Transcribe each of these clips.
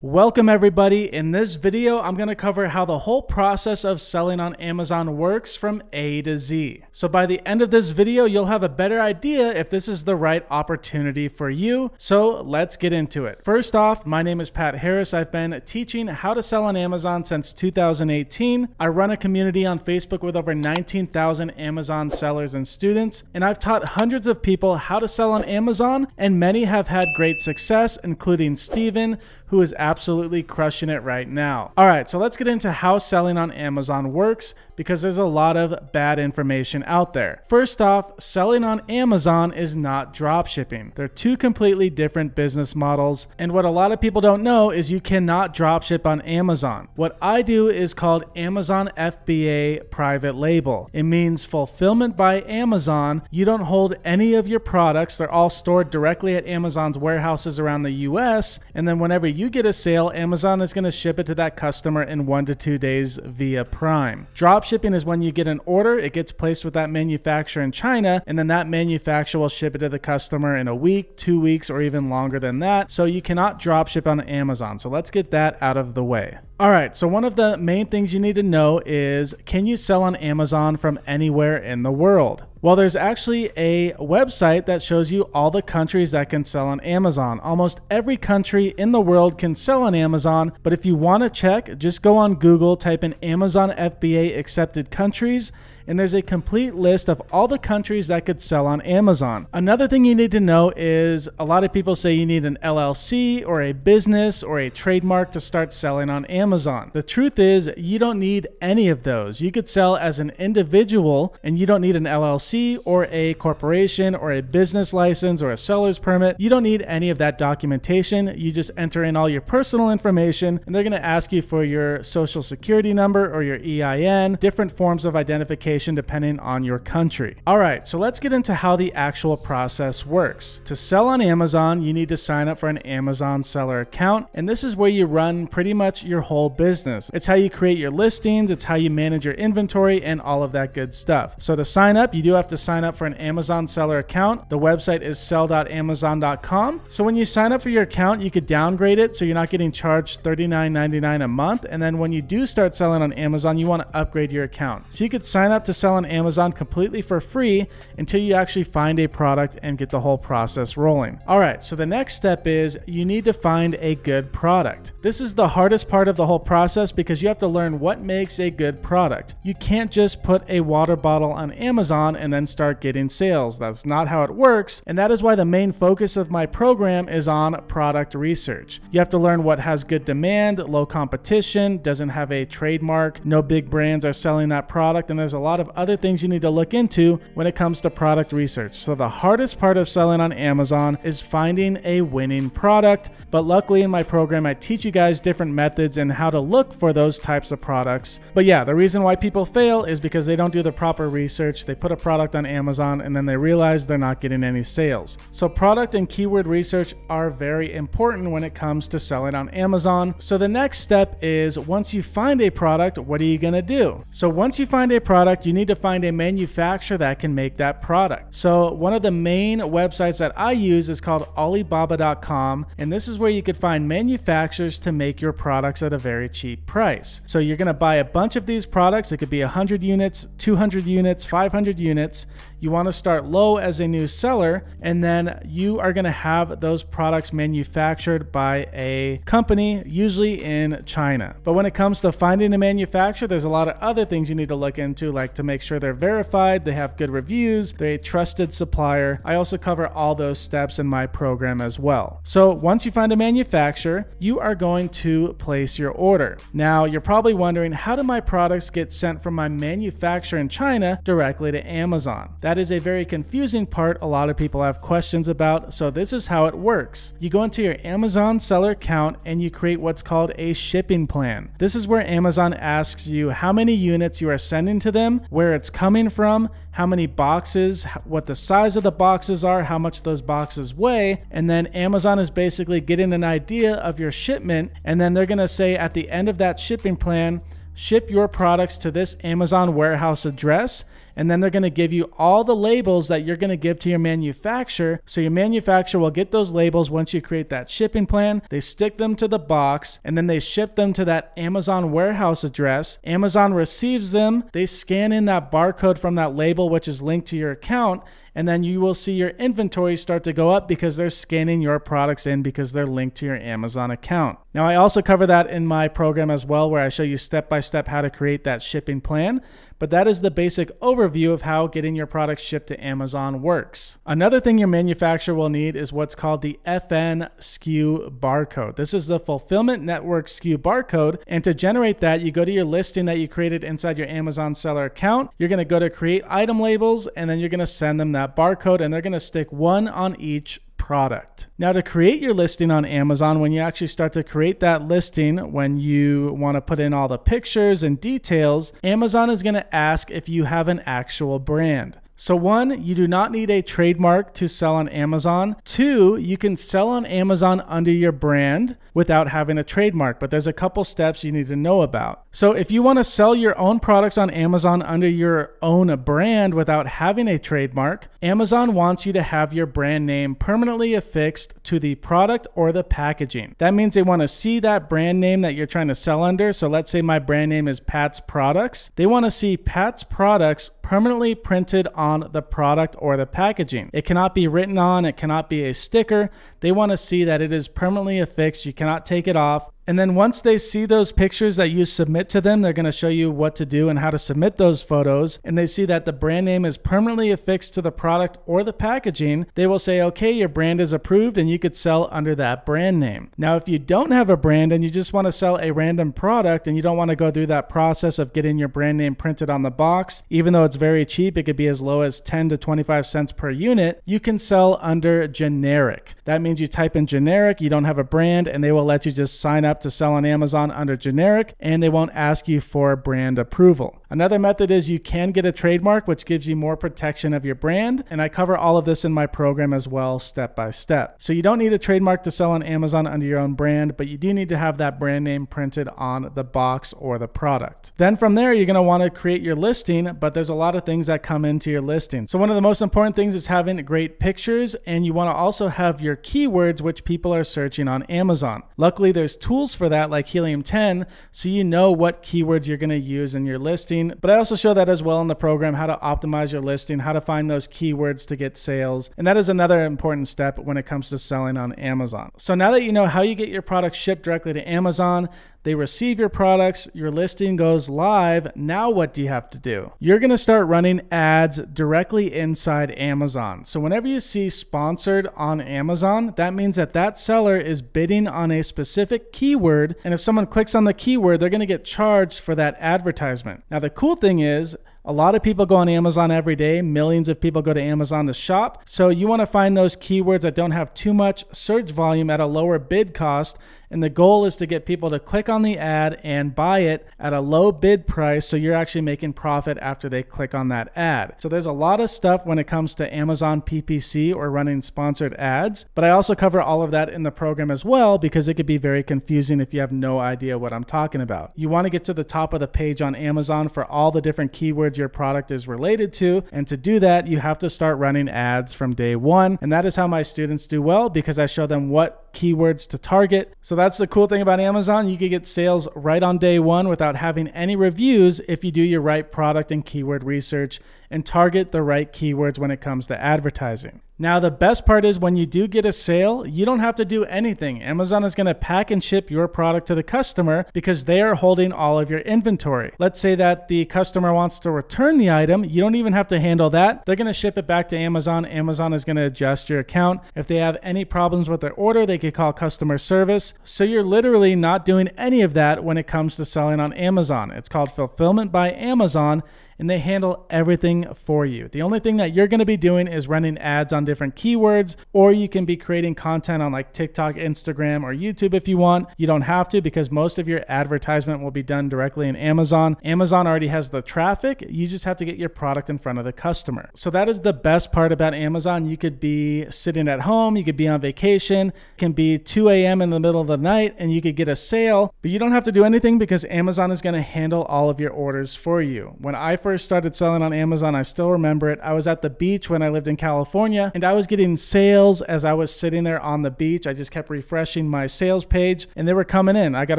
Welcome everybody. In this video, I'm going to cover how the whole process of selling on Amazon works from A to Z. So by the end of this video, you'll have a better idea if this is the right opportunity for you. So let's get into it. First off, my name is Pat Harris. I've been teaching how to sell on Amazon since 2018. I run a community on Facebook with over 19,000 Amazon sellers and students, and I've taught hundreds of people how to sell on Amazon, and many have had great success, including Steven, who is absolutely crushing it right now. All right, so let's get into how selling on Amazon works because there's a lot of bad information out there. First off, selling on Amazon is not drop shipping. They're two completely different business models. And what a lot of people don't know is you cannot drop ship on Amazon. What I do is called Amazon FBA private label. It means fulfillment by Amazon. You don't hold any of your products. They're all stored directly at Amazon's warehouses around the US. And then whenever you get a sale, Amazon is going to ship it to that customer in one to two days via Prime. Drop shipping is when you get an order, it gets placed with that manufacturer in China, and then that manufacturer will ship it to the customer in a week, two weeks, or even longer than that. So you cannot drop ship on Amazon. So let's get that out of the way. All right, so one of the main things you need to know is can you sell on Amazon from anywhere in the world? Well, there's actually a website that shows you all the countries that can sell on Amazon. Almost every country in the world can sell on Amazon, but if you want to check, just go on Google, type in Amazon FBA accepted countries, and there's a complete list of all the countries that could sell on Amazon. Another thing you need to know is a lot of people say you need an LLC or a business or a trademark to start selling on Amazon. The truth is, you don't need any of those. You could sell as an individual and you don't need an LLC or a corporation or a business license or a seller's permit. You don't need any of that documentation. You just enter in all your personal information and they're going to ask you for your social security number or your EIN, different forms of identification depending on your country. All right, so let's get into how the actual process works. To sell on Amazon, you need to sign up for an Amazon seller account, and this is where you run pretty much your whole business. It's how you create your listings, it's how you manage your inventory, and all of that good stuff. So to sign up, you do have to sign up for an Amazon seller account. The website is sell.amazon.com. So when you sign up for your account, you could downgrade it so you're not getting charged $39.99 a month. And then when you do start selling on Amazon, you want to upgrade your account. So you could sign up to sell on Amazon completely for free until you actually find a product and get the whole process rolling. All right, so the next step is you need to find a good product. This is the hardest part of the whole process because you have to learn what makes a good product. You can't just put a water bottle on Amazon and then start getting sales. That's not how it works, and that is why the main focus of my program is on product research. You have to learn what has good demand, low competition, doesn't have a trademark, no big brands are selling that product, and there's a lot lot of other things you need to look into when it comes to product research. So the hardest part of selling on Amazon is finding a winning product. But luckily in my program, I teach you guys different methods and how to look for those types of products. But yeah, the reason why people fail is because they don't do the proper research. They put a product on Amazon and then they realize they're not getting any sales. So product and keyword research are very important when it comes to selling on Amazon. So the next step is once you find a product, what are you going to do? So once you find a product, you need to find a manufacturer that can make that product. So one of the main websites that I use is called Alibaba.com, and this is where you could find manufacturers to make your products at a very cheap price. So you're gonna buy a bunch of these products. It could be 100 units, 200 units, 500 units. You wanna start low as a new seller, and then you are gonna have those products manufactured by a company, usually in China. But when it comes to finding a manufacturer, there's a lot of other things you need to look into, like to make sure they're verified, they have good reviews, they're a trusted supplier. I also cover all those steps in my program as well. So once you find a manufacturer, you are going to place your order. Now, you're probably wondering, how do my products get sent from my manufacturer in China directly to Amazon? That is a very confusing part a lot of people have questions about, so this is how it works. You go into your Amazon seller account and you create what's called a shipping plan. This is where Amazon asks you how many units you are sending to them where it's coming from, how many boxes, what the size of the boxes are, how much those boxes weigh, and then Amazon is basically getting an idea of your shipment, and then they're to say at the end of that shipping plan, ship your products to this Amazon warehouse address and then they're going to give you all the labels that you're going to give to your manufacturer. So your manufacturer will get those labels once you create that shipping plan. They stick them to the box and then they ship them to that Amazon warehouse address. Amazon receives them. They scan in that barcode from that label, which is linked to your account and then you will see your inventory start to go up because they're scanning your products in because they're linked to your Amazon account. Now, I also cover that in my program as well, where I show you step by step how to create that shipping plan. But that is the basic overview of how getting your products shipped to Amazon works. Another thing your manufacturer will need is what's called the FN SKU barcode. This is the Fulfillment Network SKU barcode. And to generate that, you go to your listing that you created inside your Amazon seller account. You're going to go to create item labels, and then you're going to send them that barcode, and they're going to stick one on each product. Now, to create your listing on Amazon, when you actually start to create that listing, when you want to put in all the pictures and details, Amazon is going to ask if you have an actual brand. So, one, you do not need a trademark to sell on Amazon. Two, you can sell on Amazon under your brand without having a trademark, but there's a couple steps you need to know about. So, if you want to sell your own products on Amazon under your own brand without having a trademark, Amazon wants you to have your brand name permanently affixed to the product or the packaging. That means they want to see that brand name that you're trying to sell under. So, let's say my brand name is Pat's Products. They want to see Pat's Products permanently printed on the product or the packaging. It cannot be written on, it cannot be a sticker. They want to see that it is permanently affixed. You cannot take it off. And then once they see those pictures that you submit to them, they're going to show you what to do and how to submit those photos. And they see that the brand name is permanently affixed to the product or the packaging. They will say, okay, your brand is approved and you could sell under that brand name. Now, if you don't have a brand and you just want to sell a random product and you don't want to go through that process of getting your brand name printed on the box, even though it's very cheap, it could be as low as 10 to 25 cents per unit, you can sell under generic. That means you type in generic, you don't have a brand, and they will let you just sign up to sell on Amazon under generic and they won't ask you for brand approval. Another method is you can get a trademark, which gives you more protection of your brand. And I cover all of this in my program as well, step by step. So you don't need a trademark to sell on Amazon under your own brand, but you do need to have that brand name printed on the box or the product. Then from there, you're going to want to create your listing, but there's a lot of things that come into your listing. So one of the most important things is having great pictures, and you want to also have your keywords, which people are searching on Amazon. Luckily, there's tools for that like Helium 10, so you know what keywords you're going to use in your listing. But I also show that as well in the program how to optimize your listing, how to find those keywords to get sales. And that is another important step when it comes to selling on Amazon. So now that you know how you get your products shipped directly to Amazon, they receive your products, your listing goes live. Now, what do you have to do? You're going to start running ads directly inside Amazon. So, whenever you see sponsored on Amazon, that means that that seller is bidding on a specific keyword. And if someone clicks on the keyword, they're going to get charged for that advertisement. Now, the cool thing is, a lot of people go on Amazon every day. Millions of people go to Amazon to shop. So you want to find those keywords that don't have too much search volume at a lower bid cost and the goal is to get people to click on the ad and buy it at a low bid price so you're actually making profit after they click on that ad. So there's a lot of stuff when it comes to Amazon PPC or running sponsored ads, but I also cover all of that in the program as well because it could be very confusing if you have no idea what I'm talking about. You want to get to the top of the page on Amazon for all the different keywords your product is related to, and to do that, you have to start running ads from day one, and that is how my students do well because I show them what keywords to target. So that's the cool thing about Amazon. You can get sales right on day one without having any reviews if you do your right product and keyword research and target the right keywords when it comes to advertising. Now, the best part is when you do get a sale, you don't have to do anything. Amazon is going to pack and ship your product to the customer because they are holding all of your inventory. Let's say that the customer wants to return the item. You don't even have to handle that. They're going to ship it back to Amazon. Amazon is going to adjust your account. If they have any problems with their order, they could call customer service. So you're literally not doing any of that when it comes to selling on Amazon. It's called Fulfillment by Amazon and they handle everything for you. The only thing that you're going to be doing is running ads on different keywords, or you can be creating content on like TikTok, Instagram, or YouTube if you want. You don't have to because most of your advertisement will be done directly in Amazon. Amazon already has the traffic. You just have to get your product in front of the customer. So that is the best part about Amazon. You could be sitting at home, you could be on vacation, it can be 2 a.m. in the middle of the night, and you could get a sale, but you don't have to do anything because Amazon is going to handle all of your orders for you. When I first first started selling on Amazon, I still remember it. I was at the beach when I lived in California and I was getting sales as I was sitting there on the beach. I just kept refreshing my sales page and they were coming in. I got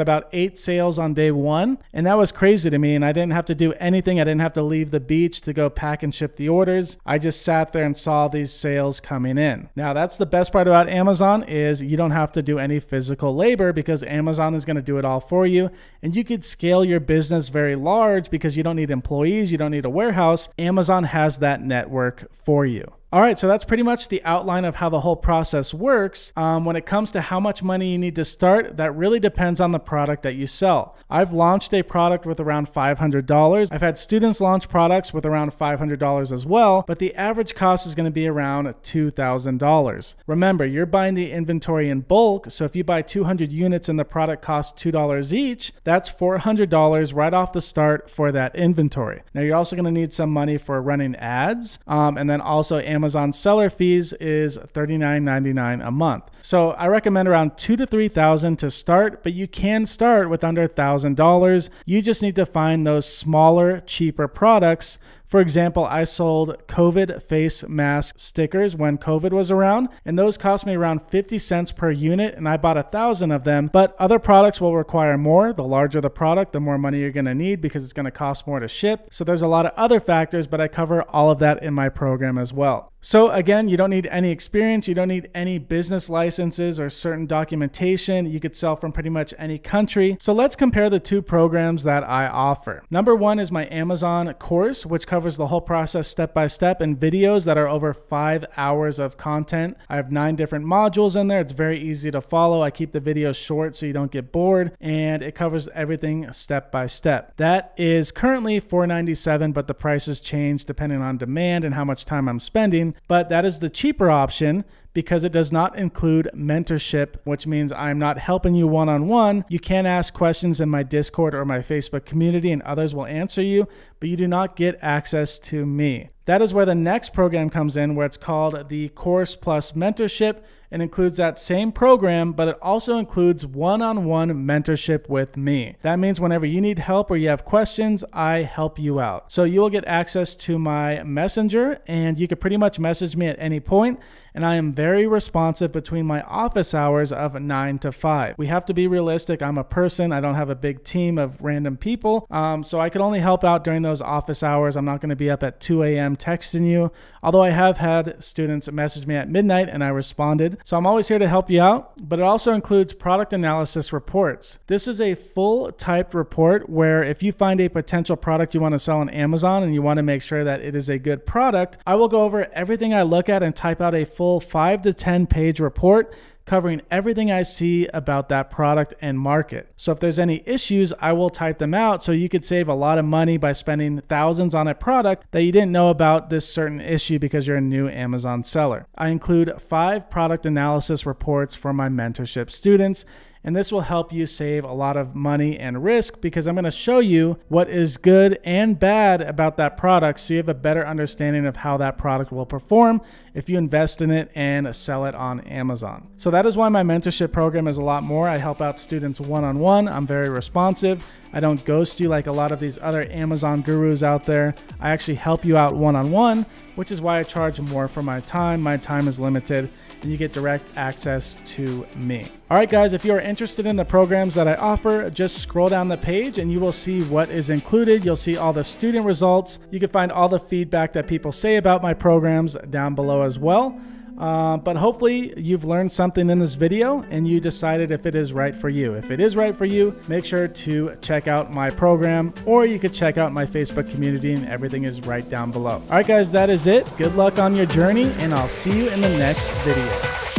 about eight sales on day one and that was crazy to me. And I didn't have to do anything. I didn't have to leave the beach to go pack and ship the orders. I just sat there and saw these sales coming in. Now that's the best part about Amazon is you don't have to do any physical labor because Amazon is going to do it all for you and you could scale your business very large because you don't need employees, you don't need a warehouse. Amazon has that network for you. All right, so that's pretty much the outline of how the whole process works. Um, when it comes to how much money you need to start, that really depends on the product that you sell. I've launched a product with around $500. I've had students launch products with around $500 as well, but the average cost is going to be around $2,000. Remember, you're buying the inventory in bulk, so if you buy 200 units and the product costs $2 each, that's $400 right off the start for that inventory. Now, you're also going to need some money for running ads, um, and then also Amazon Amazon seller fees is $39.99 a month. So I recommend around two to 3000 to start, but you can start with under $1,000. You just need to find those smaller, cheaper products for example, I sold COVID face mask stickers when COVID was around, and those cost me around 50 cents per unit, and I bought a thousand of them. But other products will require more. The larger the product, the more money you're gonna need because it's gonna cost more to ship. So there's a lot of other factors, but I cover all of that in my program as well. So again, you don't need any experience, you don't need any business licenses or certain documentation. You could sell from pretty much any country. So let's compare the two programs that I offer. Number one is my Amazon course, which covers the whole process step by step in videos that are over five hours of content. I have nine different modules in there. It's very easy to follow. I keep the videos short so you don't get bored and it covers everything step by step. That is currently 497, but the prices change depending on demand and how much time I'm spending but that is the cheaper option because it does not include mentorship, which means I'm not helping you one on one. You can ask questions in my Discord or my Facebook community, and others will answer you, but you do not get access to me. That is where the next program comes in, where it's called the Course Plus Mentorship and includes that same program, but it also includes one on one mentorship with me. That means whenever you need help or you have questions, I help you out. So you will get access to my messenger and you can pretty much message me at any point and I am very responsive between my office hours of 9 to 5. We have to be realistic. I'm a person, I don't have a big team of random people, um, so I can only help out during those office hours. I'm not going to be up at 2 a.m. texting you, although I have had students message me at midnight and I responded. So I'm always here to help you out, but it also includes product analysis reports. This is a full typed report where if you find a potential product you want to sell on Amazon and you want to make sure that it is a good product, I will go over everything I look at and type out a full five to 10 page report covering everything I see about that product and market. So if there's any issues, I will type them out so you could save a lot of money by spending thousands on a product that you didn't know about this certain issue because you're a new Amazon seller. I include five product analysis reports for my mentorship students and this will help you save a lot of money and risk because I'm going to show you what is good and bad about that product so you have a better understanding of how that product will perform if you invest in it and sell it on Amazon. So that is why my mentorship program is a lot more. I help out students one on one. I'm very responsive. I don't ghost you like a lot of these other Amazon gurus out there. I actually help you out one on one, which is why I charge more for my time. My time is limited and you get direct access to me. All right, guys, if you are interested in the programs that I offer, just scroll down the page and you will see what is included. You'll see all the student results. You can find all the feedback that people say about my programs down below as well. Uh, but hopefully you've learned something in this video and you decided if it is right for you. If it is right for you, make sure to check out my program or you could check out my Facebook community and everything is right down below. All right, guys, that is it. Good luck on your journey and I'll see you in the next video.